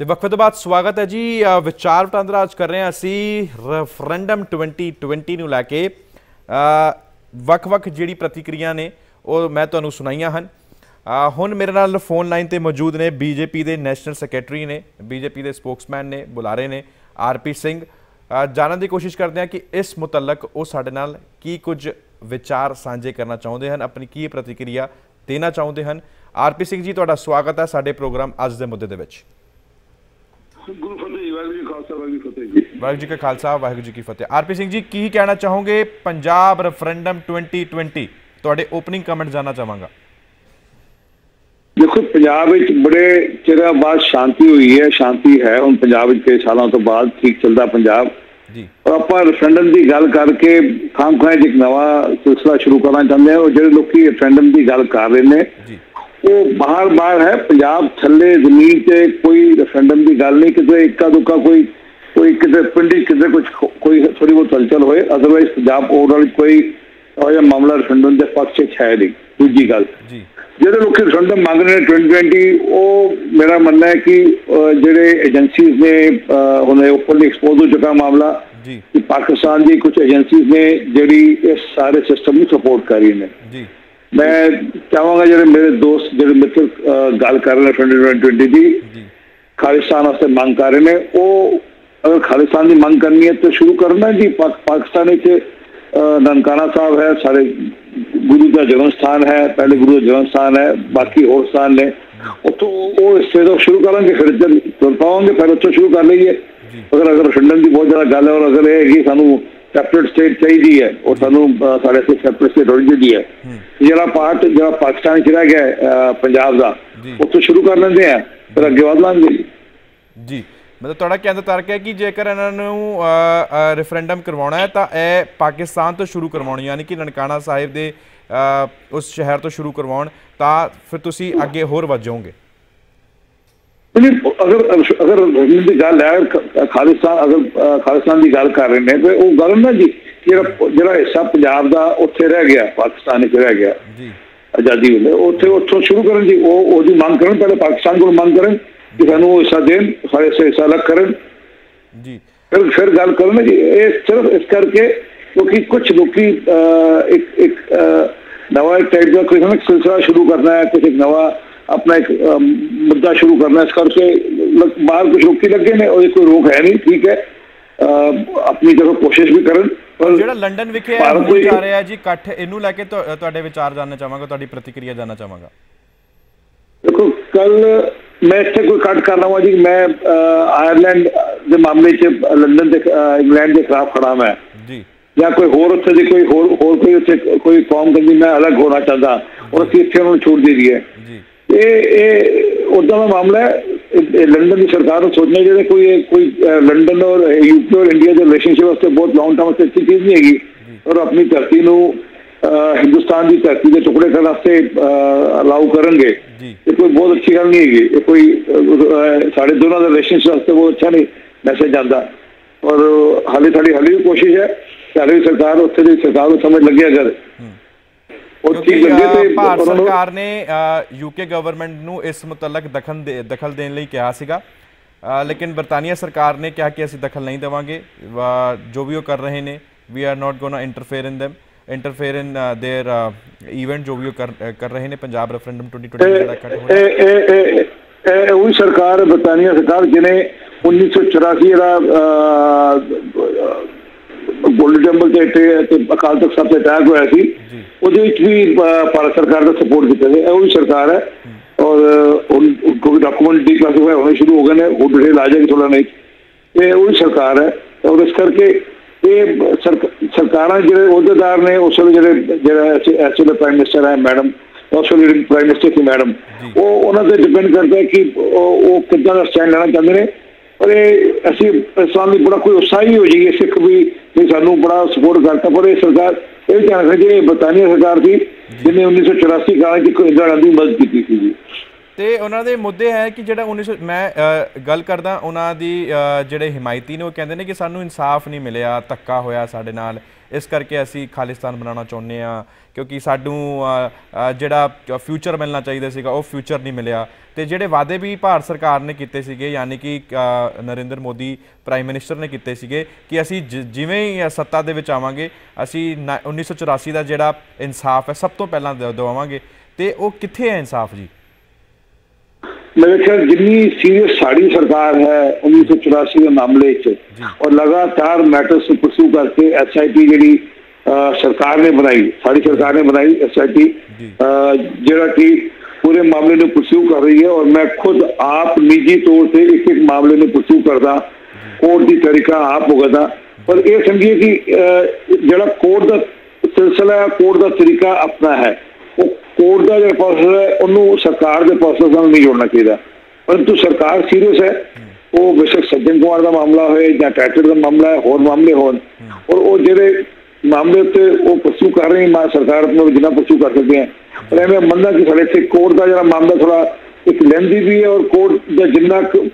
ਤੇ ਵਕਫੇ ਤੋਂ ਬਾਅਦ ਸਵਾਗਤ ਹੈ ਜੀ। ਵਿਚਾਰ ਵਟਾਂਦਰਾ ਅੱਜ ਕਰ ਰਹੇ ਹਾਂ ਅਸੀਂ। ਰੈਫਰੈਂਡਮ 2020 ਨੂੰ ਲੈ ਕੇ। ਵੱਖ-ਵੱਖ ਜਿਹੜੀ ਪ੍ਰਤੀਕਿਰਿਆ ਨੇ, ਉਹ ਮੈਂ ਤੁਹਾਨੂੰ ਸੁਣਾਈਆਂ ਹਨ। ਹੁਣ ਮੇਰੇ ਨਾਲ ਫੋਨ ਲਾਈਨ ਤੇ ਮੌਜੂਦ ਨੇ ਬੀਜੇਪੀ ਦੇ ਨੈਸ਼ਨਲ ਸੈਕਟਰੀ ਨੇ ਬੀਜੇਪੀ ਦੇ ਸਪੋਕਸਮੈਨ ਨੇ ਬੁਲਾਰੇ ਨੇ ਆਰਪੀ ਸਿੰਘ। ਜਾਣਨ ਦੀ ਕੋਸ਼ਿਸ਼ ਕਰਦੇ ਹਾਂ ਕਿ ਇਸ ਮੁਤਲਕ ਉਹ ਸਾਡੇ ਨਾਲ ਕੀ ਕੁਝ ਵਿਚਾਰ ਸਾਂਝੇ ਕਰਨਾ ਚਾਹੁੰਦੇ ਹਨ, ਆਪਣੀ ਕੀ ਪ੍ਰਤੀਕਿਰਿਆ ਦੇਣਾ ਚਾਹੁੰਦੇ ਹਨ। ਆਰਪੀ ਸਿੰਘ ਜੀ, ਤੁਹਾਡਾ ਸਵਾਗਤ ਹੈ ਸਾਡੇ ਪ੍ਰੋਗਰਾਮ ਅੱਜ ਦੇ ਮੁੱਦੇ ਦੇ ਵਿੱਚ। ਗੁਰੂ ਫਤਿਹ ਜੀ ਵਾਹਿਗੁਰੂ ਜੀ ਖਾਲਸਾ ਵਾਹਿਗੁਰੂ ਜੀ ਫਤਿਹ ਜੀ। ਵਾਹਿਗੁਰੂ ਜੀ ਕਾ ਖਾਲਸਾ ਵਾਹਿਗੁਰੂ ਜੀ ਕੀ ਫਤਿਹ। ਆਰਪੀ ਸਿੰਘ ਜੀ ਕੀ ਕਹਿਣਾ ਚਾਹੋਗੇ ਪੰਜਾਬ ਰੈਫਰੈਂਡਮ 2020 ਤੁਹਾਡੇ ਓਪਨਿੰਗ ਕਮੈਂਟ ਜਾਨਣਾ ਚਾਹਾਂਗਾ। ਦੇਖੋ ਪੰਜਾਬ ਵਿੱਚ ਬੜੇ ਚਿਰਾਂ ਬਾਅਦ ਸ਼ਾਂਤੀ ਹੋਈ ਹੈ ਸ਼ਾਂਤੀ ਹੈ। ਹੁਣ ਪੰਜਾਬ ਵਿੱਚ ਕਈ ਸਾਲਾਂ ਤੋਂ ਬਾਅਦ ਠੀਕ ਚੱਲਦਾ ਪੰਜਾਬ। ਜੀ। ਔਰ ਆਪਾਂ ਰੈਫਰੈਂਡਮ ਦੀ ਗੱਲ ਕਰਕੇ ਖਾਮ ਖਾਂ ਇੱਕ ਨਵਾਂ ਸਿਲਸਿਲਾ ਸ਼ੁਰੂ ਕਰਨਾ ਚਾਹੁੰਦੇ ਹਾਂ। ਉਹ ਜਿਹੜੇ ਲੋਕੀ ਰੈਫਰੈਂਡਮ ਦੀ ਗੱਲ ਕਰ ਰਹੇ ਨੇ ਜੀ। ਉਹ ਬਾਹਰ ਬਾਹਰ ਹੈ ਪੰਜਾਬ ਥੱਲੇ ਜ਼ਮੀਨ ਤੇ ਕੋਈ ਰੈਫਰੈਂਡਮ ਦੀ ਗੱਲ ਨਹੀਂ ਕਿਤੇ ਇੱਕਾ ਦੁੱਕਾ ਕੋਈ ਕੋਈ ਕਿਤੇ ਪਿੰਡੀ ਕਿਤੇ ਕੁਝ ਕੋਈ ਥੋੜੀ ਬਹੁਤ ਹਲਚਲ ਹੋਏ ਅਦਰਵਾਈਜ਼ ਪੰਜਾਬ ਓਵਰਆਲ ਕੋਈ ਜਿਹਾ ਮਾਮਲਾ ਰੈਫਰੈਂਡਮ ਦੇ ਪੱਖ 'ਚ ਹੈ ਨਹੀਂ ਦੂਜੀ ਗੱਲ। ਜੀ। ਜਿਹੜੇ ਲੋਕੀ ਰੈਫਰੈਂਡਮ ਮੰਗ ਰਹੇ ਨੇ 2020 ਉਹ ਮੇਰਾ ਮੰਨਣਾ ਹੈ ਕਿ ਜਿਹੜੇ ਏਜੰਸੀਜ਼ ਨੇ ਹੁਣੇ ਓਪਨਲੀ ਐਕਸਪੋਜ਼ ਹੋ ਚੁੱਕਾ ਮਾਮਲਾ ਜੀ। ਕਿ ਪਾਕਿਸਤਾਨ ਦੀ ਕੁਝ ਏਜੰਸੀਜ਼ ਨੇ ਜਿਹੜੀ ਇਸ ਸਾਰੇ ਸਿਸਟਮ ਨੂੰ ਸਪੋਰਟ ਕਰ ਰਹੀ ਨੇ। ਜੀ। ਮੈਂ ਚਾਹਾਂਗਾ ਜਿਹੜੇ ਮੇਰੇ ਦੋਸਤ ਜਿਹੜੇ ਮਿੱਤਰ ਗੱਲ ਕਰ ਰਹੇ ਨੇ 2020 ਦੀ ਖਾਲਿਸਤਾਨ ਵਾਸਤੇ ਮੰਗ ਕਰ ਰਹੇ ਨੇ ਉਹ ਅਗਰ ਖਾਲਿਸਤਾਨ ਦੀ ਮੰਗ ਕਰਨੀ ਹੈ ਤਾਂ ਸ਼ੁਰੂ ਕਰਨਾ ਜੀ। ਪਾਕ- ਪਾਕਿਸਤਾਨ ਵਿੱਚ ਨਨਕਾਣਾ ਸਾਹਿਬ ਹੈ ਸਾਰੇ ਗੁਰੂ ਦਾ ਜਨਮ ਸਥਾਨ ਹੈ ਪਹਿਲੇ ਗੁਰੂ ਦਾ ਜਨਮ ਸਥਾਨ ਹੈ ਬਾਕੀ ਹੋਰ ਸਥਾਨ ਨੇ। ਉੱਥੋਂ ਉਹ ਹਿੱਸੇ ਤੋਂ ਸ਼ੁਰੂ ਕਰਾਂਗੇ ਫਿਰ ਜਦ ਤੁਰ ਪਾਵਾਂਗੇ ਫਿਰ ਉੱਥੋਂ ਸ਼ੁਰੂ ਕਰ ਲਈਏ। ਅਗਰ ਅਗਰ ਖੰਡਨ ਦੀ ਬਹੁਤ ਜ਼ਿਆਦਾ ਗੱਲ ਹੈ ਔਰ ਅਗਰ ਇਹ ਕਿ ਸਾਨੂੰ ਸੈਪਰੇਟ ਸਟੇਟ ਚਾਹੀਦੀ ਹੈ। ਔਰ ਸਾਨੂੰ ਸਾਡੇ ਸੇ ਸੈਪਰੇਟ ਸਟੇਟ ਹੋਣੀ ਚਾਹੀਦੀ ਹੈ। ਜਿਹੜਾ ਪਾਰਟ ਜਿਹੜਾ ਪਾਕਿਸਤਾਨ ਚ ਰਹਿ ਗਿਆ ਪੰਜਾਬ ਦਾ। ਉੱਥੋਂ ਸ਼ੁਰੂ ਕਰ ਲੈਂਦੇ ਆ ਫਿਰ ਅੱਗੇ ਵਧ ਲਾਂਗੇ ਜੀ। ਮਤਲਬ ਤੁਹਾਡਾ ਕਹਿਣ ਦਾ ਤਰਕ ਹੈ ਕਿ ਜੇਕਰ ਇਹਨਾਂ ਨੂੰ ਰੈਫਰੈਂਡਮ ਕਰਵਾਉਣਾ ਹੈ ਤਾਂ ਇਹ ਪਾਕਿਸਤਾਨ ਤੋਂ ਸ਼ੁਰੂ ਕਰਵਾਉਣੀ ਯਾਨੀ ਕਿ ਨਨਕਾਣਾ ਸਾਹਿਬ ਦੇ ਉਸ ਸ਼ਹਿਰ ਤੋਂ ਸ਼ੁਰੂ ਕਰਵਾਉਣ ਤਾਂ ਫਿਰ ਤੁਸੀਂ ਅੱਗੇ ਹੋਰ ਵੱਧ ਜਾਓਗੇ। ਨਹੀਂ ਅਗਰ ਅਗਰ ਰਜਨ ਦੀ ਗੱਲ ਹੈ ਖਾਲਿਸਤਾਨ ਅਗਰ ਖਾਲਿਸਤਾਨ ਦੀ ਗੱਲ ਕਰ ਰਹੇ ਨੇ ਤੇ ਉਹ ਗੱਲ ਨਾ ਜੀ ਜਿਹੜਾ ਜਿਹੜਾ ਹਿੱਸਾ ਪੰਜਾਬ ਦਾ ਉੱਥੇ ਰਹਿ ਗਿਆ ਪਾਕਿਸਤਾਨ ਵਿੱਚ ਰਹਿ ਗਿਆ ਜੀ। ਆਜ਼ਾਦੀ ਵੇਲੇ ਉੱਥੇ ਉੱਥੋਂ ਸ਼ੁਰੂ ਕਰਨ ਜੀ ਉਹ ਉਹਦੀ ਮੰਗ ਕਰਨ ਪਹਿਲੇ ਪਾਕਿਸਤਾਨ ਕੋਲ ਮੰਗ ਕਰਨ ਕਿ ਸਾਨੂੰ ਉਹ ਹਿੱਸਾ ਦੇਣ ਸਾਰੇ ਸੇ ਹਿੱਸਾ ਅਲੱਗ ਕਰਨ। ਜੀ। ਫਿਰ ਫਿਰ ਗੱਲ ਕਰੋ ਨਾ ਜੀ ਇਹ ਸਿਰਫ ਇਸ ਕਰਕੇ ਕਿਉਂਕਿ ਕੁਝ ਲੋਕੀ ਇੱਕ ਇੱਕ ਨਵਾਂ ਟਾਈਪ ਦਾ ਸਿਲਸਿਲਾ ਸ਼ੁਰੂ ਕਰਨਾ ਹੈ ਕੁਝ ਇੱਕ ਨਵਾਂ ਆਪਣਾ ਇੱਕ ਅਹ, ਮੁੱਦਾ ਸ਼ੁਰੂ ਕਰਨਾ ਹੈ। ਇਸ ਕਰਕੇ ਲ- ਬਾਹਰ ਕੁਝ ਲੋਕੀ ਲੱਗੇ ਨੇ ਉਹਦੀ ਕੋਈ ਰੋਕ ਹੈ ਨਹੀਂ ਠੀਕ ਹੈ। ਅਹ, ਆਪਣੀ ਜਗ੍ਹਾ ਕੋਸ਼ਿਸ਼ ਵੀ ਕਰਨ ਪਰ ਜਿਹੜਾ ਲੰਡਨ ਵਿਖੇ ਕੋਈ- ਜਾ ਰਿਹਾ ਜੀ ਇਕੱਠ ਇਹਨੂੰ ਲੈ ਕੇ ਤੁਹਾ- ਤੁਹਾਡੇ ਵਿਚਾਰ ਜਾਨਣਾ ਚਾਹਾਂਗਾ ਤੁਹਾਡੀ ਪ੍ਰਤੀਕਿਰਿਆ ਜਾਨਣਾ ਚਾਹਾਂਗਾ। ਦੇਖੋ ਕੱਲ ਮੈਂ ਇੱਥੇ ਕੋਈ ਕੱਟ ਕਰ ਲਵਾਂ ਜੀ ਮੈਂ ਆਇਰਲੈਂਡ ਦੇ ਮਾਮਲੇ 'ਚ ਲੰਡਨ ਦੇ ਇੰਗਲੈਂਡ ਦੇ ਖਿਲਾਫ ਖੜਾ ਮੈਂ। ਜੀ। ਜਾਂ ਕੋਈ ਹੋਰ ਉੱਥੇ ਦੀ ਕੋਈ ਹੋਰ ਹੋਰ ਕੋਈ ਉੱਥੇ ਕੋਈ ਕੌਮ ਕਹਿੰਦੀ ਮੈਂ ਅਲੱਗ ਹੋਣਾ ਚਾਹੁੰਦਾ ਔਰ ਅਸੀਂ ਇੱਥੇ ਉਹਨਾਂ ਨੂੰ ਛੋੜ ਦੇ ਹੈ ਜੀ। ਇਹ ਇਹ ਉਦਾਂ ਦਾ ਮਾਮਲਾ ਹੈ। ਲੰਡਨ ਦੀ ਸਰਕਾਰ ਨੂੰ ਸੋਚਣਾ ਜਿਹੜੇ ਕੋਈ ਕੋਈ ਲੰਡਨ ਔਰ ਯੂਕੇ ਔਰ ਇੰਡੀਆ ਦੇ ਰਿਲੇਸ਼ਨਸ਼ਿਪ ਵਾਸਤੇ ਬਹੁਤ ਲੌਂਗ ਟਰਮ ਵਾਸਤੇ ਅੱਛੀ ਚੀਜ਼ ਨਹੀਂ ਹੈਗੀ। ਔਰ ਆਪਣੀ ਧਰਤੀ ਨੂੰ ਹਿੰਦੁਸਤਾਨ ਦੀ ਧਰਤੀ ਦੇ ਟੁਕੜੇ ਕਰਨ ਵਾਸਤੇ ਅਲਾਉ ਕਰਨਗੇ। ਇਹ ਕੋਈ ਬਹੁਤ ਅੱਛੀ ਗੱਲ ਨਹੀਂ ਹੈਗੀ। ਇਹ ਕੋਈ ਸਾਡੇ ਦੋਨਾਂ ਦੇ ਰਿਲੇਸ਼ਨਸ਼ਿਪ ਵਾਸਤੇ ਬਹੁਤ ਅੱਛਾ ਨਹੀਂ ਮੈਸੇਜ ਜਾਂਦਾ ਔਰ ਹਾਲੇ ਸਾਡੀ ਹਾਲੇ ਵੀ ਕੋਸ਼ਿਸ਼ ਹੈ ਸਾਡੀ ਸਰਕਾਰ ਉੱਥੇ ਦੀ ਸਰਕਾਰ ਨੂੰ ਸਮਝ ਲੱਗੇ ਅਗਰ ਉਹ ਕਿਉਂਕਿ ਠੀਕ ਲੱਗੇ ਅ, ਤੇ ਭਾਰਤ ਉਹਨਾਂ ਨੂੰ- ਸਰਕਾਰ ਨੇ ਯੂਕੇ ਗਵਰਨਮੈਂਟ ਨੂੰ ਇਸ ਮੁਤਲਕ ਦਖਲ ਦੇ- ਦਖਲ ਦੇਣ ਲਈ ਕਿਹਾ ਸੀਗਾ ਅ, ਲੇਕਿਨ ਬਰਤਾਨੀਆ ਸਰਕਾਰ ਨੇ ਕਿਹਾ ਕਿ ਅਸੀਂ ਦਖਲ ਨਹੀਂ ਦੇਵਾਂਗੇ ਵਾ- ਜੋ ਵੀ ਉਹ ਕਰ ਰਹੇ ਨੇ we are not gonna interfere in them interfere in their event ਜੋ ਵੀ ਉਹ ਕਰ ਕਰ ਰਹੇ ਨੇ ਪੰਜਾਬ ਰੈਫਰੈਂਡਮ 2020 ਜਿਹੜਾ ਕੱਟ ਹੋ ਰਿਹਾ ਇਹ ਇਹ ਇਹ ਇਹ ਇਹ ਉਹੀ ਸਰਕਾਰ ਹੈ, ਬਰਤਾਨੀਆ ਸਰਕਾਰ ਜਿਹਨੇ 1984 ਜਿਹੜਾ ਗੋਲਡਨ ਟੈਂਪਲ ਤੇ ਤੇ- ਤੇ ਅਕਾਲ ਤਖਤ ਸਾਹਿਬ ਤੇ ਅਟੈਕ ਹੋਇਆ ਸੀ ਜੀ ਉਹਦੇ ਵਿੱਚ ਵੀ ਭਾਰਤ ਸਰਕਾਰ ਦਾ ਸਪੋਰਟ ਕੀਤਾ ਗਿਆ। ਉਹੀ ਸਰਕਾਰ ਹੈ। ਔਰ ਹੁਣ ਕੋਈ ਡਾਕੂਮੈਂਟ ਡੀਕਲਾਸੀਫਾਈ ਹੋਣੇ ਸ਼ੁਰੂ ਹੋ ਗਏ ਨੇ। ਉਹ ਡਿਟੇਲ ਆ ਜਾਏਗੀ ਥੋੜਾ ਨਹੀਂ। ਇਹ ਉਹੀ ਸਰਕਾਰ ਹੈ। ਔਰ ਇਸ ਕਰਕੇ ਇਹ ਸਰਕ- ਸਰਕਾਰਾਂ ਜਿਹੜੇ ਅਹੁਦੇਦਾਰ ਨੇ ਉਸ ਵੇਲੇ ਜਿਹੜੇ ਜਿਹੜਾ ਵੇਲੇ ਪ੍ਰਾਈਮ ਮਿਨਿਸਟਰ ਹੈ ਮੈਡਮ ਉਸ ਵੇਲੇ ਜਿਹੜੀ ਪ੍ਰਾਈਮ ਮਿਨਿਸਟਰ ਸੀ ਮੈਡਮ। ਉਹ ਉਹਨਾਂ ਤੇ ਡਿਪੈਂਡ ਕਰਦਾ ਹੈ ਕਿ ਉਹ ਕਿੱਦਾਂ ਦਾ ਸਟੈਂਡ ਲੈਣਾ ਚਾਹੁੰਦੇ ਨੇ। ਪਰ ਇਹ ਅਸੀਂ ਇਸਲਾਮ ਦੀ ਬੜਾ ਕੋਈ ਉਤਸ਼ਾਹੀ ਹੋ ਜਾਈਏ ਸਿੱਖ ਵੀ ਵੀ ਸਾਨੂੰ ਬੜਾ ਸਪੋਰਟ ਕਰਤਾ ਪਰ ਇਹ ਸਰਕਾਰ ਇਹ ਵੀ ਧਿਆਨ ਰੱਖੇ ਇਹ ਬਰਤਾਨੀਆ ਸਰਕਾਰ ਸੀ ਜਿਹਨੇ 1984 ਕਾਲ ਚ ਇੰਦਰਾ ਗਾਂਧੀ ਦੀ ਮਦਦ ਕੀਤੀ ਸੀ ਜੀ। ਤੇ ਉਹਨਾਂ ਦੇ ਮੁੱਦੇ ਹੈ ਕਿ ਜਿਹੜਾ 1900 ਮੈਂ ਗੱਲ ਕਰਦਾ ਉਹਨਾਂ ਦੀ ਜਿਹੜੇ ਹਿਮਾਇਤੀ ਨੇ, ਉਹ ਕਹਿੰਦੇ ਨੇ ਕਿ ਸਾਨੂੰ ਇਨਸਾਫ ਨਹੀਂ ਮਿਲਿਆ, ਧੱਕਾ ਹੋਇਆ ਸਾਡੇ ਨਾਲ। ਇਸ ਕਰਕੇ ਅਸੀਂ ਖਾਲਿਸਤਾਨ ਬਣਾਉਣਾ ਚਾਹੁੰਦੇ ਆ ਕਿਉਂਕਿ ਸਾਨੂੰ ਜਿਹੜਾ ਫਿਊਚਰ ਮਿਲਣਾ ਚਾਹੀਦਾ ਸੀਗਾ, ਉਹ ਫਿਊਚਰ ਨਹੀਂ ਮਿਲਿਆ। ਤੇ ਜਿਹੜੇ ਵਾਅਦੇ ਵੀ ਭਾਰਤ ਸਰਕਾਰ ਨੇ ਕੀਤੇ ਸੀਗੇ, ਯਾਨੀ ਕਿ ਨਰਿੰਦਰ ਮੋਦੀ ਪ੍ਰਾਈਮ ਮਿਨਿਸਟਰ ਨੇ ਕੀਤੇ ਸੀਗੇ, ਕਿ ਅਸੀਂ ਜ- ਜਿਵੇਂ ਹੀ ਸੱਤਾ ਦੇ ਵਿੱਚ ਆਵਾਂਗੇ, ਅਸੀਂ ਨਾ- 1984 ਦਾ ਜਿਹੜਾ ਇਨਸਾਫ ਹੈ, ਸਭ ਤੋਂ ਪਹਿਲਾਂ ਦਵਾਵਾਂਗੇ ਤੇ ਉਹ ਕਿੱਥੇ ਹੈ ਇਨਸਾਫ ਜੀ? ਮੇਰੇ ਖਿਆਲ ਜਿੰਨੀ ਸੀਰੀਅਸ ਸਾਡੀ ਸਰਕਾਰ ਹੈ 1984 ਦੇ ਮਾਮਲੇ 'ਚ ਔਰ ਲਗਾਤਾਰ ਮੈਟਰਸ ਨੂੰ ਪਰਸੂ ਕਰਕੇ ਐਸਆਈਟੀ ਜਿਹੜੀ ਸਰਕਾਰ ਨੇ ਬਣਾਈ ਸਾਡੀ ਸਰਕਾਰ ਨੇ ਬਣਾਈ ਐਸਆਈਟੀ। ਜਿਹੜਾ ਕਿ ਪੂਰੇ ਮਾਮਲੇ ਨੂੰ ਪਰਸੂ ਕਰ ਰਹੀ ਹੈ ਔਰ ਮੈਂ ਖੁਦ ਆਪ ਨਿੱਜੀ ਤੌਰ ਤੇ ਇੱਕ ਇੱਕ ਮਾਮਲੇ ਨੂੰ ਪਰਸੂ ਕਰਦਾ ਕੋਰਟ ਦੀ ਤਰੀਕਾ ਆਪ ਭੁਗਤਦਾ ਪਰ ਇਹ ਸਮਝੀਏ ਕਿ ਜਿਹੜਾ ਕੋਰਟ ਦਾ ਸਿਲਸਿਲਾ ਕੋਰਟ ਦਾ ਤਰੀਕਾ ਆਪਣਾ ਹੈ। ਕੋਰਟ ਦਾ ਜਿਹੜਾ ਪ੍ਰੋਸੈਸ ਹੈ ਉਹਨੂੰ ਸਰਕਾਰ ਦੇ ਪ੍ਰੋਸੈਸ ਨਾਲ ਨਹੀਂ ਜੋੜਨਾ ਚਾਹੀਦਾ। ਪਰੰਤੂ ਸਰਕਾਰ ਸੀਰੀਅਸ ਹੈ। ਉਹ ਬੇਸ਼ੱਕ ਸੱਜਣ ਕੁਮਾਰ ਦਾ ਮਾਮਲਾ ਹੋਏ ਜਾਂ ਟੈਟਰ ਦਾ ਮਾਮਲਾ ਹੈ ਹੋਰ ਮਾਮਲੇ ਹੋਣ। ਔਰ ਉਹ ਜਿਹੜੇ ਮਾਮਲੇ ਉੱਤੇ ਉਹ ਪਰਸੂ ਕਰ ਰਹੇ ਮਾ ਸਰਕਾਰ ਨੂੰ ਜਿੰਨਾ ਪਰਸੂ ਕਰ ਸਕਦੇ ਹੈ। ਪਰ ਐਵੇਂ ਮੰਨਦਾ ਕਿ ਸਾਡੇ ਇੱਥੇ ਕੋਰਟ ਦਾ ਜਿਹੜਾ ਮਾਮਲਾ ਥੋੜਾ ਇੱਕ ਲੈਂਦੀ ਵੀ ਹੈ ਔਰ ਕੋਰਟ ਦਾ ਜਿੰਨਾ ਕੁ,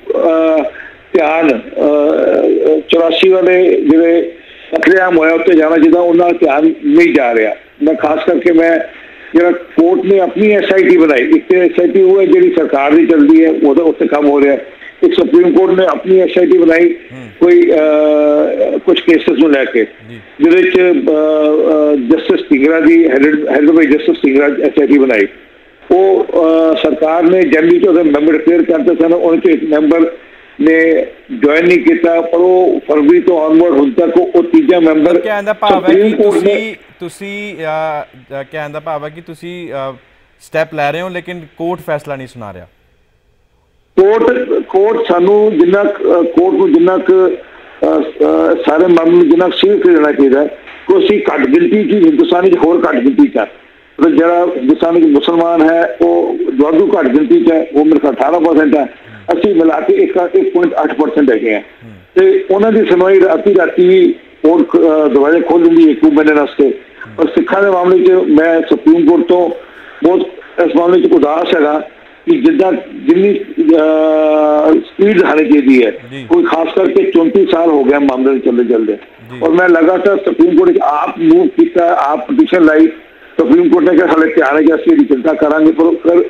ਧਿਆਨ 84 ਵਾਲੇ ਜਿਹੜੇ ਕਤਲੇਆਮ ਹੋਇਆ ਉੱਤੇ ਜਾਣਾ ਜਿਹਦਾ ਉਹਨਾਂ ਦਾ ਧਿਆਨ ਨਹੀਂ ਜਾ ਰਿਹਾ। ਮੈਂ ਖਾਸ ਕਰਕੇ ਮੈਂ ਜਿਹੜਾ ਕੋਰਟ ਨੇ ਆਪਣੀ ਐਸਆਈਟੀ ਬਣਾਈ ਇੱਕ ਐਸਆਈਟੀ ਉਹ ਹੈ ਜਿਹੜੀ ਸਰਕਾਰ ਦੀ ਚੱਲਦੀ ਹੈ ਉਹਦਾ ਉੱਤੇ ਕੰਮ ਹੋ ਰਿਹਾ ਇੱਕ ਸੁਪਰੀਮ ਕੋਰਟ ਨੇ ਆਪਣੀ ਐਸਆਈਟੀ ਬਣਾਈ ਕੋਈ ਕੁਝ ਕੇਸਸ ਨੂੰ ਲੈ ਕੇ। ਜਿਹਦੇ ਚ justice ਸਿੰਗਰਾ the head by justice Singra SIT ਬਣਾਈ। ਉਹ ਸਰਕਾਰ ਨੇ ਜਨਵਰੀ ਚ ਉਹਦੇ ਮੈਂਬਰ ਡਿਕਲੇਅਰ ਕਰਤੇ ਸਨ ਉਹਨਾਂ ਚ ਇੱਕ ਮੈਂਬਰ ਨੇ ਜੁਆਇਨ ਨਹੀਂ ਕੀਤਾ ਪਰ ਉਹ ਫਰਵਰੀ ਤੋਂ ਆਨਵਰਡ ਹੁਣ ਤੱਕ ਉਹ ਤੀਜਾ ਮੈਂਬਰ ਕਹਿਣ ਦਾ ਭਾਵ ਹੈ ਕਿ ਤੁਸੀਂ ਤੁਸੀਂ ਕਹਿਣ ਦਾ ਭਾਵ ਹੈ ਕਿ ਤੁਸੀਂ ਸਟੈਪ ਲੈ ਰਹੇ ਹੋ ਲੇਕਿਨ ਕੋਰਟ ਫੈਸਲਾ ਨਹੀਂ ਸੁਣਾ ਰਿਹਾ। ਕੋਰਟ ਕੋਰਟ ਸਾਨੂੰ ਜਿੰਨਾ ਕੋਰਟ ਨੂੰ ਜਿੰਨਾ ਸਾਰੇ ਮਾਮਲੇ ਜਿੰਨਾ ਸੀਰੀਅਸ ਲੈਣਾ ਚਾਹੀਦਾ ਹੈ ਕਿ ਅਸੀਂ ਘੱਟ ਗਿਣਤੀ ਚ ਹਿੰਦੁਸਤਾਨੀ ਚ ਹੋਰ ਘੱਟ ਗਿਣਤੀ ਚ। ਮਤਲਬ ਜਿਹੜਾ ਹਿੰਦੁਸਤਾਨੀ ਚ ਮੁਸਲਮਾਨ ਹੈ ਉਹ ਵਾਧੂ ਘੱਟ ਗਿਣਤੀ ਚ ਹੈ ਉਹ ਮੇਰੇ ਖਿਆਲ 18% ਹੈ। ਅਸੀਂ ਮਿਲਾ ਕੇ ਇੱਕ 1.8% ਹੈਗੇ ਆ। ਤੇ ਉਹਨਾਂ ਦੀ ਸੁਣਵਾਈ ਰਾਤੀ ਰਾਤੀ ਅਹ, ਦਰਵਾਜ਼ੇ ਖੋਲ ਹੈ ਇੱਕ ਮਹੀਨੇ ਵਾਸਤੇ ਪਰ ਸਿੱਖਾਂ ਦੇ ਮਾਮਲੇ 'ਚ ਮੈਂ ਸੁਪਰੀਮ ਕੋਰਟ ਤੋਂ ਬਹੁਤ ਇਸ ਮਾਮਲੇ 'ਚ ਉਦਾਸ ਹੈਗਾ ਕਿ ਜਿੱਦਾਂ ਜਿੰਨੀ ਸਪੀਡ ਹਾਲੇ ਚਾਹੀਦੀ ਹੈ ਜੀ। ਕੋਈ ਖਾਸ ਕਰਕੇ 34 ਸਾਲ ਹੋ ਗਿਆ ਮਾਮਲੇ ਨੂੰ ਚੱਲਦੇ ਚੱਲਦੇ ਜੀ। ਔਰ ਮੈਂ ਲਗਾਤਾਰ ਸੁਪਰੀਮ ਕੋਰਟ 'ਚ ਆਪ ਮੂਵ ਕੀਤਾ ਆਪ ਪਟੀਸ਼ਨ ਲਾਈ ਸੁਪਰੀਮ ਕੋਰਟ ਨੇ ਕਿਹਾ ਹਾਲੇ ਧਿਆਨ ਹੈ ਕਿ ਅਸੀਂ ਇਹਦੀ ਚਿੰਤਾ ਕਰਾਂਗੇ ਪਰ ਪਰ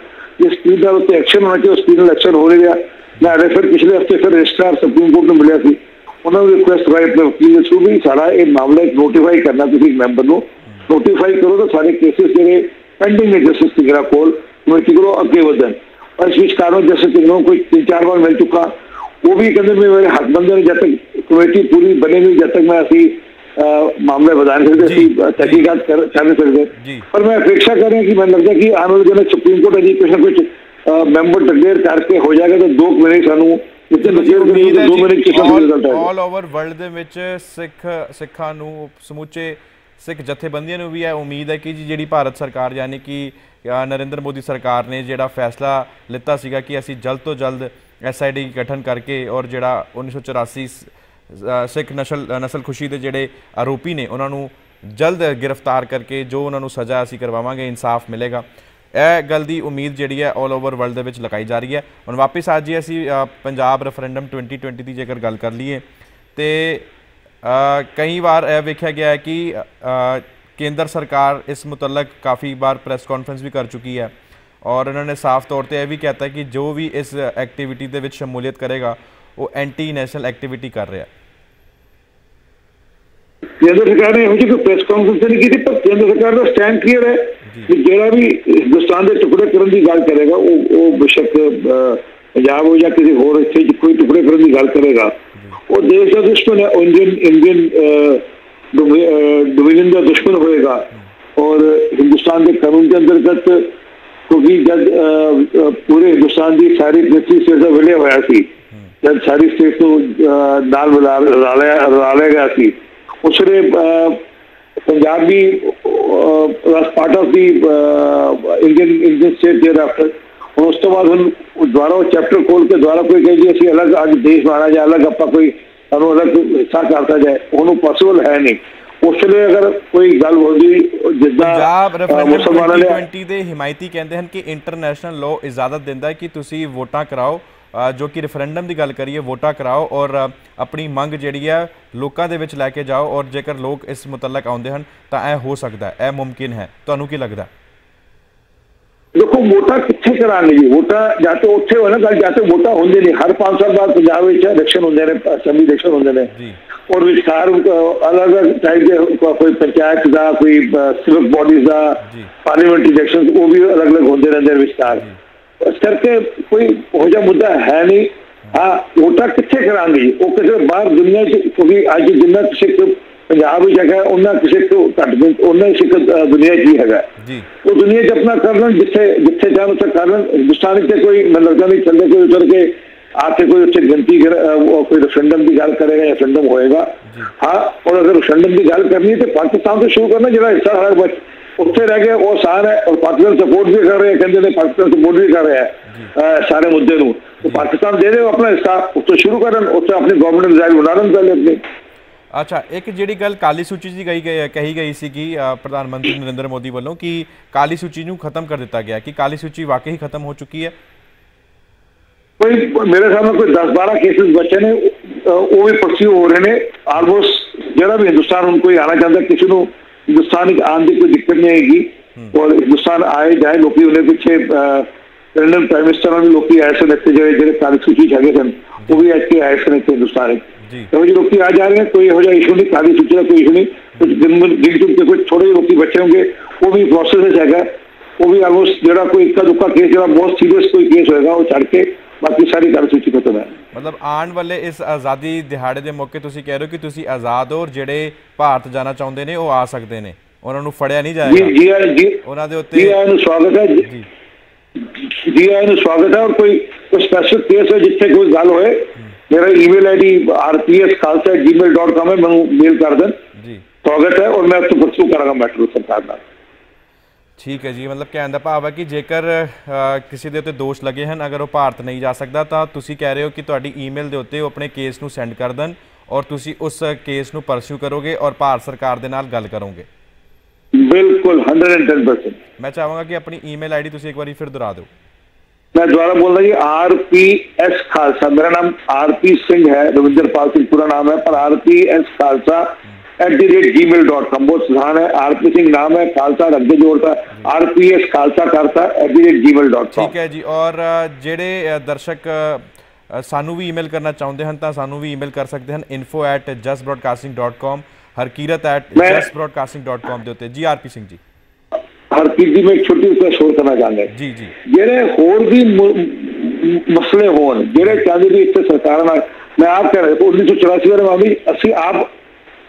ਇਹ ਸਪੀਡ ਨਾਲ ਉੱਤੇ ਐਕਸ਼ਨ ਹੋਣਾ ਚਾਹੀਦਾ ਸਪੀਡ ਨਾਲ ਐਕਸ਼ਨ ਹੋ ਨਹੀਂ ਰਿਹਾ ਮੈਂ ਰੈਫਰ ਪਿਛਲੇ ਹਫ਼ਤੇ ਫਿਰ ਰਜਿਸਟਰ ਸੁਪਰੀਮ ਕੋਰਟ ਨੂੰ ਮਿਲਿਆ ਸੀ ਉਹਨਾਂ ਨੂੰ ਰਿਕੁਐਸਟ ਕਰਾਈ ਆਪਣੇ ਵਕੀਲ ਦੇ ਥਰੂ ਵੀ ਸਾਡਾ ਇਹ ਮਾਮਲਾ ਇੱਕ ਨੋਟੀਫਾਈ ਕਰਨਾ ਤੁਸੀਂ ਮੈਂਬਰ ਨੂੰ ਨੋਟੀਫਾਈ ਕਰੋ ਤਾਂ ਸਾਰੇ ਕੇਸਿਸ ਜਿਹੜੇ ਪੈਂਡਿੰਗ ਨੇ ਜਸਟਿਸ ਸਿੰਗਰਾ ਕੋਲ ਕਮੇਟੀ ਕੋਲੋਂ ਅੱਗੇ ਵਧਣ ਔਰ ਇਸ ਕਾਰਨ ਜਸਟਿਸ ਸਿੰਗਰਾ ਨੂੰ ਕੋਈ ਤਿੰਨ ਚਾਰ ਵਾਰ ਮਿਲ ਚੁੱਕਾ ਉਹ ਵੀ ਕਹਿੰਦੇ ਮੇਰੇ ਹੱਥ ਬੰਦੇ ਨੇ ਜਦ ਤੱਕ ਕਮੇਟੀ ਪੂਰੀ ਬਣੇ ਨਹੀਂ ਜਦ ਤੱਕ ਮੈਂ ਅਸੀਂ ਮਾਮਲੇ ਵਧਾ ਨਹੀਂ ਸਕਦੇ ਅਸੀਂ। ਤਹਿਕੀਕਾਤ ਕਰ ਨਹੀਂ ਸਕਦੇ। ਪਰ ਮੈਂ ਅਪੇक्षा ਕਰ ਰਿਹਾ ਕਿ ਮੈਨੂੰ ਲੱਗਦਾ ਕਿ ਆਉਣ ਵਾਲੇ ਦਿਨਾਂ ਸੁਪਰੀਮ ਕੋਰਟ ਅਜੀ ਕੁਛ ਨਾ ਕੁਛ ਮੈਂਬਰ ਡਿਕਲੇਅਰ ਕਰਕੇ ਹੋ ਜਾਏਗਾ ਤਾਂ ਦੋ ਮਹੀਨੇ ਸਾਨੂੰ ਆਲ ਓਵਰ ਵਰਲਡ ਦੇ ਵਿੱਚ ਸਿੱਖ ਸਿੱਖਾਂ ਨੂੰ ਸਮੁੱਚੇ ਸਿੱਖ ਜਥੇਬੰਦੀਆਂ ਨੂੰ ਵੀ ਇਹ ਉਮੀਦ ਹੈ ਕਿ ਜੀ ਜਿਹੜੀ ਭਾਰਤ ਸਰਕਾਰ ਯਾਨੀ ਕਿ ਨਰਿੰਦਰ ਮੋਦੀ ਸਰਕਾਰ ਨੇ ਜਿਹੜਾ ਫੈਸਲਾ ਲਿੱਤਾ ਸੀਗਾ ਕਿ ਅਸੀਂ ਜਲਦ ਤੋਂ ਜਲਦ ਐਸਆਈਡੀ ਗਠਨ ਕਰਕੇ ਔਰ ਜਿਹੜਾ 1984 ਸ- ਅ, ਸਿੱਖ ਨਸਲ ਨਸਲ ਖੁਸ਼ੀ ਦੇ ਜਿਹੜੇ ਆਰੋਪੀ ਨੇ ਉਹਨਾਂ ਨੂੰ ਜਲਦ ਗ੍ਰਿਫਤਾਰ ਕਰਕੇ ਜੋ ਉਹਨਾਂ ਨੂੰ ਸਜ਼ਾ ਅਸੀਂ ਕਰਵਾਵਾਂਗੇ ਇਨਸਾਫ ਮਿਲੇਗਾ। ਇਹ ਗੱਲ ਦੀ ਉਮੀਦ ਜਿਹੜੀ ਹੈ 올 ਓਵਰ ਵਰਲਡ ਦੇ ਵਿੱਚ ਲਗਾਈ ਜਾ ਰਹੀ ਹੈ। ਹੁਣ ਵਾਪਸ ਆ ਜੀ ਅਸੀਂ ਪੰਜਾਬ ਰੈਫਰੈਂਡਮ 2020 ਦੀ ਜੇਕਰ ਗੱਲ ਕਰ ਲਈਏ ਤੇ ਕਈ ਵਾਰ ਇਹ ਵੇਖਿਆ ਗਿਆ ਹੈ ਕਿ ਕੇਂਦਰ ਸਰਕਾਰ ਇਸ ਮੁਤਲਕ ਕਾਫੀ ਵਾਰ ਪ੍ਰੈਸ ਕਾਨਫਰੰਸ ਵੀ ਕਰ ਚੁੱਕੀ ਹੈ ਔਰ ਉਹਨਾਂ ਨੇ ਸਾਫ਼ ਤੌਰ ਤੇ ਇਹ ਵੀ ਕਹਿਤਾ ਕਿ ਜੋ ਵੀ ਇਸ ਐਕਟੀਵਿਟੀ ਦੇ ਵਿੱਚ ਸ਼ਮੂਲੀਅਤ ਕਰੇਗਾ ਉਹ ਐਂਟੀ ਨੈਸ਼ਨਲ ਐਕਟੀਵਿਟੀ ਕਰ ਰਿਹਾ ਕੇਂਦਰ ਸਰਕਾਰ ਨੇ ਇਹੋ ਜਿਹੀ ਕੋਈ ਪ੍ਰੈਸ ਕਾਨਫਰੰਸ ਨਹੀਂ ਕੀਤੀ ਪਰ ਕੇਂਦਰ ਸਰਕਾਰ ਦਾ ਸਟੈਂਡ ਕਲੀਅਰ ਹੈ ਕਿ ਜਿਹੜਾ ਵੀ ਹਿੰਦੁਸਤਾਨ ਦੇ ਟੁਕੜੇ ਕਰਨ ਦੀ ਗੱਲ ਕਰੇਗਾ ਉਹ ਉਹ ਬੇਸ਼ੱਕ ਪੰਜਾਬ ਹੋ ਜਾਂ ਕਿਸੇ ਹੋਰ ਇੱਥੇ ਚ ਕੋਈ ਟੁਕੜੇ ਕਰਨ ਦੀ ਗੱਲ ਕਰੇਗਾ ਉਹ ਦੇਸ਼ ਦਾ ਦੁਸ਼ਮਣ ਹੈ ਇੰਡੀਅਨ ਇੰਡੀਅਨ ਡੋਮੀਨੀਅਨ ਦਾ ਦੁਸ਼ਮਣ ਹੋਏਗਾ। ਔਰ ਹਿੰਦੁਸਤਾਨ ਦੇ ਕਾਨੂੰਨ ਦੇ ਅੰਤਰਗਤ ਕਿਉਂਕਿ ਜਦ ਪੂਰੇ ਹਿੰਦੁਸਤਾਨ ਦੀ ਸਾਰੀ ਪ੍ਰਿਥਵੀ ਸਟੇਟ ਦਾ ਵਿਲय ਹੋਇਆ ਸੀ ਜਦ ਸਾਰੀ ਸਟੇਟ ਨੂੰ ਨਾਲ ਮਿਲਾ ਰਲਾਇਆ ਗਿਆ ਸੀ ਉਸਰੇ ਵੇਲੇ ਅਹ, ਪੰਜਾਬ ਵੀ part of the Indian Indian state thereafter ਉਸ ਤੋਂ ਬਾਅਦ ਹੁਣ ਉਹ ਚੈਪਟਰ ਖੋਲ ਕੇ ਦੁਬਾਰਾ ਕੋਈ ਕਹੇ ਜੀ ਅਸੀਂ ਅਲੱਗ ਅੱਜ ਦੇਸ਼ ਬਣਾਉਣਾ ਜਾਂ ਅਲੱਗ ਆਪਾਂ ਕੋਈ ਸਾਨੂੰ ਅਲੱਗ ਹਿੱਸਾ ਕਰਤਾ ਜਾਏ ਉਹਨੂੰ ਪੋਸੀਬਲ ਹੈ ਨਹੀਂ। ਉਸ ਵੇਲੇ ਅਗਰ ਕੋਈ ਗੱਲ ਹੁੰਦੀ ਜਿੱਦਾਂ ਪੰਜਾਬ ਅਹ, ਰੈਫਰੈਂਡਮ ਮੁਸਲਮਾਨਾਂ ਨੇ 2020 ਦੇ ਹਿਮਾਇਤੀ ਕਹਿੰਦੇ ਹਨ ਕਿ ਇੰਟਰਨੈਸ਼ਨਲ ਲਾਅ ਇਜਾਜ਼ਤ ਦਿੰਦਾ ਹੈ ਕਿ ਤੁਸੀਂ ਵੋਟਾਂ ਕਰਾਓ ਜੋ ਕਿ ਰੈਫਰੈਂਡਮ ਦੀ ਗੱਲ ਕਰੀਏ ਵੋਟਾਂ ਕਰਾਓ ਔਰ ਆਪਣੀ ਮੰਗ ਜਿਹੜੀ ਹੈ ਲੋਕਾਂ ਦੇ ਵਿੱਚ ਲੈ ਕੇ ਜਾਓ ਔਰ ਜੇਕਰ ਲੋਕ ਇਸ ਮੁਤਲਕ ਆਉਂਦੇ ਹਨ ਤਾਂ ਇਹ ਹੋ ਸਕਦਾ ਹੈ ਇਹ ਮੁਮਕਿਨ ਹੈ। ਤੁਹਾਨੂੰ ਕੀ ਲੱਗਦਾ? ਦੇਖੋ ਵੋਟਾਂ ਕਿੱਥੇ ਕਰਾਂਗੇ ਜੀ? ਵੋਟਾਂ ਜਾਂ ਤੇ ਉੱਥੇ ਹੋਣਾ ਗੱਲ ਜਾਂ ਤੇ ਵੋਟਾਂ ਹੁੰਦੇ ਨੇ। ਹਰ 5 ਸਾਲ ਬਾਅਦ ਪੰਜਾਬ ਵਿੱਚ ਇਲੈਕਸ਼ਨ ਹੁੰਦੇ ਨੇ ਅਸੈਂਬਲੀ ਇਲੈਕਸ਼ਨ ਹੁੰਦੇ ਨੇ। ਜੀ। ਔਰ ਵਿਸਥਾਰ ਅਲੱਗ ਅਲੱਗ ਟਾਈਪ ਦੇ ਕੋਈ ਪੰਚਾਇਤ ਦਾ ਕੋਈ ਸਿਵਕ ਬਾਡੀਜ਼ ਦਾ ਜੀ। ਪਾਰਲੀਮੈਂਟਰੀ ਇਲੈਕਸ਼ਨ ਉਹ ਵੀ ਅਲੱਗ ਅਲੱਗ ਹੁੰਦੇ ਰਹਿੰਦੇ ਨੇ ਵਿਸਥਾਰ ਇਸ ਕਰਕੇ ਕੋਈ ਹੋ ਜਾ ਮੁੱਦਾ ਹੈ ਨਹੀਂ। ਹਾਂ ਵੋਟਾਂ ਕਿੱਥੇ ਕਰਾਂਗੇ ਉਹ ਕਿਸੇ ਬਾਹਰ ਦੁਨੀਆ 'ਚ ਕਿਉਂਕਿ ਅੱਜ ਜਿੰਨਾ ਕਿਸੇ ਪੰਜਾਬ ਵਿੱਚ ਹੈਗਾ ਉਹਨਾਂ ਕਿਸੇ ਤੋਂ ਘੱਟ ਉਹਨਾਂ ਸਿੱਖ ਦੁਨੀਆ ਹੀ ਹੈਗਾ। ਜੀ। ਉਹ ਦੁਨੀਆ 'ਚ ਆਪਣਾ ਕਰ ਲੈਣ ਜਿੱਥੇ ਜਿੱਥੇ ਜਾਣ ਉੱਥੇ ਕਰ ਲੈਣ। ਹਿੰਦੁਸਤਾਨ 'ਚ ਕੋਈ ਲੱਗਦਾ ਨਹੀਂ ਚੱਲਦੇ ਕੋਈ ਉਤਰ ਕੇ ਆ ਕੇ ਕੋਈ ਉੱਥੇ ਗਿਣਤੀ ਕੋਈ ਰੈਫਰੈਂਡਮ ਦੀ ਗੱਲ ਕਰੇਗਾ ਜਾਂ ਰੈਫਰੈਂਡਮ ਹੋਏਗਾ। ਹਾਂ ਔਰ ਅਗਰ ਰੈਫਰੈਂਡਮ ਦੀ ਗੱਲ ਕਰਨੀ ਹੈ ਤੇ ਪਾਕਿਸਤਾਨ ਤੋਂ ਸ਼ੁਰੂ ਕਰਨਾ ਜਿਹੜਾ ਹਿੱਸਾ ਹੈ ਬਸ ਉੱਥੇ ਰਹਿ ਗਿਆ ਉਹ ਆਸਾਨ ਹੈ ਔਰ ਪਾਕਿਸਤਾਨ ਸਪੋਰਟ ਵੀ ਕਰ ਰਹੇ ਕਹਿੰਦੇ ਨੇ ਪਾਕਿਸਤਾਨ ਸਪੋਰਟ ਵੀ ਕਰ ਰਿਹਾ ਸਾਰੇ ਮੁੱਦੇ ਨੂੰ। ਪਾਕਿਸਤਾਨ ਦੇ ਦੇ ਆਪਣਾ ਹਿੱਸਾ ਉੱਥੇ ਸ਼ੁਰੂ ਕਰਨ ਉੱਥੇ ਆਪਣੀ ਗਵਰਨਮੈਂਟ ਰਿਜ਼ਾਈਲ ਬਣਾ ਲੈਣ ਪਹਿਲੇ ਆਪਣੀ ਅੱਛਾ ਇੱਕ ਜਿਹੜੀ ਗੱਲ ਕਾਲੀ ਸੂਚੀ ਦੀ ਗਈ ਗਈ ਕਹੀ ਗਈ ਸੀ ਕਿ ਪ੍ਰਧਾਨ ਮੰਤਰੀ ਨਰਿੰਦਰ ਮੋਦੀ ਵੱਲੋਂ ਕਿ ਕਾਲੀ ਸੂਚੀ ਨੂੰ ਖਤਮ ਕਰ ਦਿੱਤਾ ਗਿਆ ਕਿ ਕਾਲੀ ਸੂਚੀ ਵਾਕਈ ਖਤਮ ਹੋ ਚੁੱਕੀ ਹੈ? ਕੋਈ ਮੇਰੇ ਸਾਹਮਣੇ ਕੋਈ 10 12 ਕੇਸਿਸ ਬੱਚੇ ਨੇ ਉਹ ਵੀ ਪਰਸਿਊ ਹੋ ਰਹੇ ਨੇ। ਆਲਮੋਸਟ ਜਿਹੜਾ ਵੀ ਹਿੰਦੁਸਤਾਨ ਹੁਣ ਕੋਈ ਆਣਾ ਚਾਹੁੰਦਾ ਕਿਸੇ ਨੂੰ ਹਿੰਦੁਸਤਾਨ ਵਿੱਚ ਆਉਣ ਦੀ ਕੋਈ ਦਿੱਕਤ ਨਹੀਂ ਆਏਗੀ। ਔਰ ਹਿੰਦੁਸਤਾਨ ਆਏ ਜਾਏ ਲੋਕੀ ਉਹਨੇ ਪਿੱਛੇ ਪ੍ਰੈਜ਼ੀਡੈਂਟ ਪ੍ਰਾਈਮ ਮਿਨਿਸਟਰ ਵੀ ਲੋਕੀ ਸਨ ਇੱਥੇ ਜਿਹੜੇ ਜਿਹੜੇ ਕਾਲੀ ਸੂਚੀ ਹੈਗੇ ਸਨ ਉਹ ਵੀ ਇੱਥੇ ਆਏ ਸਨ ਹਿੰਦੁਸਤਾਨ ਵਿੱਚ। ਜੀ। ਜਿਹੇ ਲੋਕੀ ਆ ਜਾ ਰਹੇ ਨੇ ਕੋਈ ਇਹੋ ਜਿਹਾ ਇਸ਼ੂ ਨਹੀਂ ਕਾਲੀ ਸੂਚੀ ਦਾ ਕੋਈ ਇਸ਼ੂ ਨਹੀਂ। ਕੁਝ ਦਿਨ ਦਿਨ ਕੇ ਕੋਈ ਥੋੜੇ ਲੋਕੀ ਬੱਚੇ ਹੋਣਗੇ ਉਹ ਵੀ ਪ੍ਰੋਸੈਸ ਹੈਗਾ। ਉਹ ਵੀ ਆਲਮੋਸਟ ਜਿਹੜਾ ਕੋਈ ਇੱਕਾ ਦੁੱਕਾ ਕੇਸ ਜਿਹੜਾ ਬਹੁਤ ਸੀਰੀਅਸ ਕੋਈ ਕੇਸ ਹੋਏਗਾ ਉਹ ਛੱਡ ਕੇ ਬਾਕੀ ਸਾਰੀ ਕਾਲੀ ਸੂਚੀ ਖਤਮ ਹੈ। ਮਤਲਬ ਆਉਣ ਵਾਲੇ ਇਸ ਆਜ਼ਾਦੀ ਦਿਹਾੜੇ ਦੇ ਮੌਕੇ ਤੁਸੀਂ ਕਹਿ ਰਹੇ ਹੋ ਕਿ ਤੁਸੀਂ ਆਜ਼ਾਦ ਹੋ ਔਰ ਜਿਹੜੇ ਭਾਰਤ ਜਾਣਾ ਚਾਹੁੰਦੇ ਨੇ ਉਹ ਆ ਸਕਦੇ ਨੇ। ਉਹਨਾਂ ਨੂੰ ਫੜਿਆ ਨਹੀਂ ਜੀ ਜਾਏਗਾ। ਜੀ ਜੀ ਉਹਨਾਂ ਦੇ ਜੀ ਉੱਤੇ ਆਇਆਂ ਨੂੰ ਸਵਾਗਤ ਹੈ। ਜੀ। ਜੀ ਆਇਆਂ ਨੂੰ ਸਵਾਗਤ ਹੈ ਔਰ ਕੋਈ ਕੋਈ ਸਪੈਸ਼ਲ ਕੇਸ ਹੈ ਜਿੱਥੇ ਕੋਈ ਗੱਲ ਹੋਏ ਮੇਰਾ ਈਮੇਲ ਆਈਡੀ rpskhalsa@gmail.com ਹੈ ਮੈਨੂੰ ਮੇਲ ਕਰ ਦੇਣ। ਜੀ। ਸਵਾਗਤ ਹੈ ਔਰ ਮੈਂ ਉੱਥੇ ਪਰਸੂ ਕਰਾਂਗਾ ਮੈਟਰ ਸਰਕਾਰ ਨਾਲ। ਠੀਕ ਹੈ ਜੀ ਮਤਲਬ ਕਹਿਣ ਦਾ ਭਾਵ ਹੈ ਕਿ ਜੇਕਰ ਕਿਸੇ ਦੇ ਉੱਤੇ ਦੋਸ਼ ਲੱਗੇ ਹਨ ਅਗਰ ਉਹ ਭਾਰਤ ਨਹੀਂ ਜਾ ਸਕਦਾ ਤਾਂ ਤੁਸੀਂ ਕਹਿ ਰਹੇ ਹੋ ਕਿ ਤੁਹਾਡੀ ਈਮੇਲ ਦੇ ਉੱਤੇ ਉਹ ਆਪਣੇ ਕੇਸ ਨੂੰ ਸੈਂਡ ਕਰ ਦੇਣ ਔਰ ਤੁਸੀਂ ਉਸ ਕੇਸ ਨੂੰ ਪਰਸਿਊ ਕਰੋਗੇ ਔਰ ਭਾਰਤ ਸਰਕਾਰ ਦੇ ਨਾਲ ਗੱਲ ਕਰੋਗੇ। ਬਿਲਕੁਲ 110% ਮੈਂ ਚਾਹਾਂਗਾ ਕਿ ਆਪਣੀ ਈਮੇਲ ਆਈਡੀ ਤੁਸੀਂ ਇੱਕ ਵਾਰੀ ਫਿਰ ਦੁਹਰਾ ਦਿਓ। ਮੈਂ ਦੁਬਾਰਾ ਬੋਲਦਾ ਜੀ ਆਰਪੀਐਸ ਖਾਲਸਾ। ਮੇਰਾ ਨਾਮ ਆਰਪੀ ਸਿੰਘ ਹੈ ਰਵਿੰਦਰਪਾਲ ਸਿੰਘ ਪੂਰਾ ਨਾਮ ਹੈ ਪਰ ਆਰਪੀਐਸ ਖਾਲਸਾ @gmail.com ਬਹੁਤ ਆਸਾਨ ਹੈ ਆਰਪੀ ਸਿੰਘ ਨਾਮ ਹੈ ਖਾਲਸਾ ਦਾ ਅੱਗੇ ਜੋੜਤਾ ਆਰਪੀਐਸ ਖਾਲਸਾ ਕਰਤਾ @gmail.com ਠੀਕ ਹੈ ਜੀ ਔਰ ਜਿਹੜੇ ਦਰਸ਼ਕ ਸਾਨੂੰ ਵੀ ਈਮੇਲ ਕਰਨਾ ਚਾਹੁੰਦੇ ਹਨ ਤਾਂ ਸਾਨੂੰ ਵੀ ਈਮੇਲ ਕਰ ਸਕਦੇ ਹਨ info@justbroadcasting.com ਹਰਕੀਰਤ@justbroadcasting.com ਦੇ ਉੱਤੇ। ਜੀ ਆਰਪੀ ਸਿੰਘ ਜੀ। ਹਰਪ੍ਰੀਤ ਜੀ ਮੈਂ ਇੱਕ ਛੋਟੀ ਰਿਕੁਐਸਟ ਹੋਰ ਕਰਨਾ ਚਾਹੁੰਦਾ ਜੀ ਜੀ। ਜਿਹੜੇ ਹੋਰ ਵੀ ਮ- ਮਸਲੇ ਹੋਣ ਜਿਹੜੇ ਚਾਹੁੰਦੇ ਵੀ ਇੱਥੇ ਸਰਕਾਰਾਂ ਨਾਲ ਮੈਂ ਆਪ ਕਹਿ ਰਿਹਾ 1984 ਵਾਲੇ ਮਾਮਲੇ 'ਚ ਅਸੀਂ ਆਪ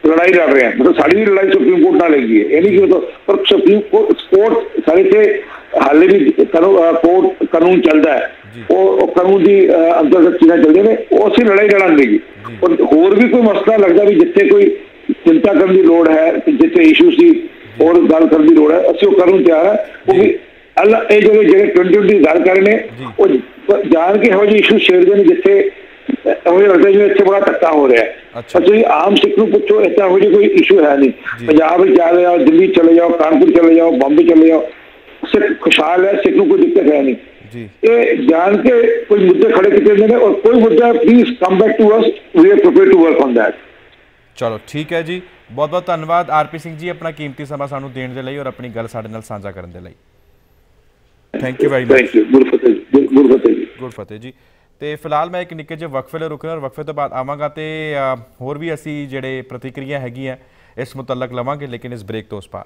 ਲੜਾਈ ਲੜ ਰਹੇ ਹਾਂ। ਮਤਲਬ ਸਾਡੀ ਵੀ ਲੜਾਈ ਸੁਪਰੀਮ ਕੋਰਟ ਨਾਲ ਹੈਗੀ ਹੈ। ਇਹ ਨਹੀਂ ਕਿ ਤਾਂ- ਪਰ ਸੁਪਰੀਮ ਕੋਰਟ ਕੋਰਟ ਸਾਡੇ ਤੇ ਹਾਲੇ ਵੀ ਕਾਨੂੰਨ ਕੋਰਟ ਕਾਨੂੰਨ ਚੱਲਦਾ ਹੈ। ਉਹ ਉਹ ਕਾਨੂੰਨ ਦੀ ਅਹ, ਅੰਤਰਗਤ ਚੀਜ਼ਾਂ ਚੱਲਦੇ ਨੇ। ਉਹ ਅਸੀਂ ਲੜਾਈ ਲੜਾਂਗੇ ਜੀ। ਪਰ ਹੋਰ ਵੀ ਕੋਈ ਮਸਲਾ ਲੱਗਦਾ ਵੀ ਜਿੱਥੇ ਕੋਈ ਚਿੰਤਾ ਕਰਨ ਦੀ ਲੋੜ ਹੈ ਤੇ ਜਿੱਥੇ ਇਸ਼ੂ ਸੀ ਹੋਰ ਗੱਲ ਕਰਨ ਦੀ ਲੋੜ ਹੈ। ਅਸੀਂ ਉਹ ਕਰਨ ਨੂੰ ਤਿਆਰ ਹੈ। ਉਹ ਵੀ ਅੱਲਾ ਇਹ ਜਿਹੜੇ ਜਿਹੜੇ 2020 ਦੀ ਗੱਲ ਕਰ ਰਹੇ ਨੇ ਉਹ ਜਾਣ ਕੇ ਇਹੋ ਜਿਹੇ ਇਸ਼ੂ ਛੇੜਦੇ ਨੇ ਜਿੱਥੇ ਉਹ ਲੱਗਦਾ ਜਿਵੇਂ ਇੱਥੇ ਬੜਾ ਧੱਕਾ ਹੋ ਰਿਹਾ ਹੈ। ਅੱਛਾ। ਆਮ ਸਿੱਖ ਨੂੰ ਪੁੱਛੋ ਇੱਥੇ ਇਹੋ ਜਿਹੀ ਕੋਈ ਇਸ਼ੂ ਹੈ ਨਹੀਂ। ਪੰਜਾਬ ਵਿੱਚ ਚਲੇ ਜਾਓ ਦਿੱਲੀ ਚਲੇ ਜਾਓ ਕਾਨਪੁਰ ਚਲੇ ਜਾਓ ਬੰਬੇ ਚਲੇ ਜਾਓ। ਸਿੱਖ ਖੁਸ਼ਹਾਲ ਹੈ ਸਿੱਖ ਨੂੰ ਕੋਈ ਦਿੱਕਤ ਹੈ ਨਹੀਂ। ਜੀ। ਇਹ ਜਾਣ ਕੇ ਕੋਈ ਮੁੱਦੇ ਖੜੇ ਕੀਤੇ ਨੇ ਔਰ ਕੋਈ ਮੁੱਦਾ please come back to us we are prepare to work on that ਚਲੋ ਠੀਕ ਹੈ ਜੀ। ਬਹੁਤ ਬਹੁਤ ਧੰਨਵਾਦ। ਆਰਪੀ ਸਿੰਘ ਜੀ ਆਪਣਾ ਕੀਮਤੀ ਸਮਾਂ ਸਾਨੂੰ ਦੇਣ ਦੇ ਲਈ ਔਰ ਆਪਣੀ ਗੱਲ ਸਾਡੇ ਨਾਲ ਸਾਂਝਾ ਕਰਨ ਦੇ ਲਈ। Thank you very much thank you Gurfateh ji. Gurfateh ji. Good ਫਤਿਹ ਜੀ। ਤੇ ਫਿਲਹਾਲ ਮੈਂ ਇੱਕ ਨਿੱਕੇ ਜਿਹੇ ਵਕਫੇ ਲਈ ਰੁਕਣਾ ਔਰ ਵਕਫੇ ਤੋਂ ਬਾਅਦ ਆਵਾਂਗਾ ਤੇ ਹੋਰ ਵੀ ਅਸੀਂ ਜਿਹੜੇ ਪ੍ਰਤੀਕਿਰਿਆ ਹੈਗੀ ਹੈ ਇਸ ਮੁਤਲਕ ਲਵਾਂਗੇ ਲੇਕਿਨ ਇਸ ਬ੍ਰੇਕ ਤੋਂ ਉਸ ਪਾਰ।